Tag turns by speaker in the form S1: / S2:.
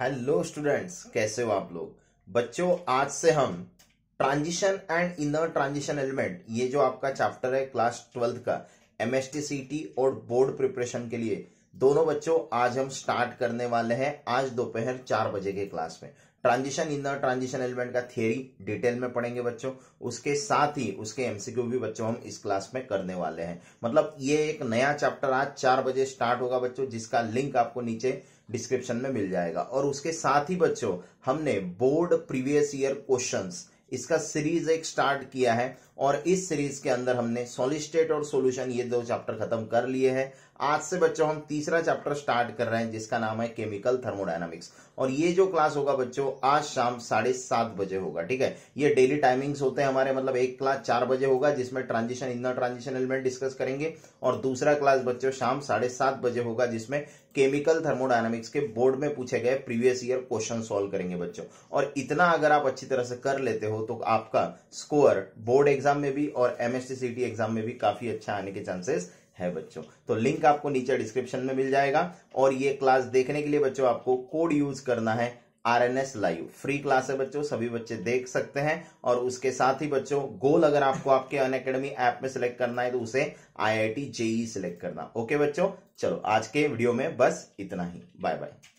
S1: Hello students कैसे हो आप लोग? बच्चों, आज से हम transition and inner transition element ये जो आपका चैप्टर है क्लास ट्वेल्थ का एमएसटी और बोर्ड प्रिपरेशन के लिए, दोनों बच्चों, आज हम स्टार्ट करने वाले हैं, आज दोपहर चार बजे के क्लास में। ट्रांजिशन इनर ट्रांजिशन एलिमेंट का थियरी डिटेल में पढ़ेंगे बच्चों। उसके साथ ही उसके एमसीक्यू भी बच्चों हम इस क्लास में करने वाले हैं। मतलब ये एक नया चैप्टर आज चार बजे स्टार्ट होगा बच्चों, जिसका लिंक आपको नीचे डिस्क्रिप्शन में मिल जाएगा। और उसके साथ ही बच्चों, हमने बोर्ड प्रीवियस ईयर क्वेश्चंस इसका सीरीज़ एक स्टार्ट किया है। और इस सीरीज़ के अंदर हमने सॉलिस्टेट और सॉल्यूशन ये दो चैप्टर खत्म कर लिए हैं। आज से बच्चों, हम तीसरा चैप्टर स्टार्ट कर रहे हैं, जिसका नाम है केमिकल थर्मोडायनामिक्स और ये जो क्लास होगा बच्चों, आज शाम साढ़े सात बजे होगा, ठीक है? ये डेली टाइमिंग्स होते हैं हमारे मतलब एक क्लास चार बजे होगा, जिसमें transition inner transition element discuss करेंगे। और दूसरा क्लास बच्चों, शाम साढ़े सात बजे होगा, जिसमें केमिकल थर्मोडायनामिक्स के बोर्ड में पूछे गए प्रीवियस ईयर क्वेश्चन सॉल्व करेंगे बच्चों। और इतना अगर आप अच्छी तरह से कर लेते हो तो आपका स्कोर बोर्ड एग्ज़ाम में भी और एमएसटी एग्ज़ाम में भी काफ़ी अच्छा आने के चांसेस है बच्चों। तो लिंक आपको नीचे डिस्क्रिप्शन में मिल जाएगा और ये क्लास देखने के लिए बच्चों आपको कोड यूज़ करना है R N S live free class है बच्चों, सभी बच्चे देख सकते हैं और उसके साथ ही बच्चों गोल अगर आपको आपके अन अकेडमी ऐप में सिलेक्ट करना है तो उसे I I T JEE select करना। ओके बच्चों, चलो आज के वीडियो में बस इतना ही। Bye bye